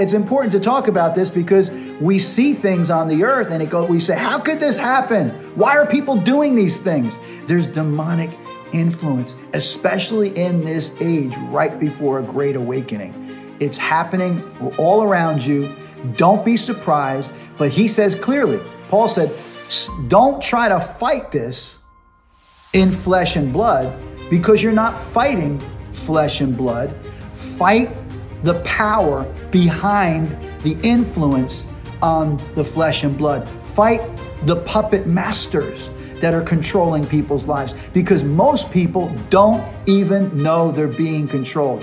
It's important to talk about this because we see things on the earth and it go, we say, How could this happen? Why are people doing these things? There's demonic influence, especially in this age right before a great awakening. It's happening all around you. Don't be surprised. But he says clearly, Paul said, don't try to fight this in flesh and blood because you're not fighting flesh and blood. Fight the power behind the influence on the flesh and blood. Fight the puppet masters that are controlling people's lives because most people don't even know they're being controlled.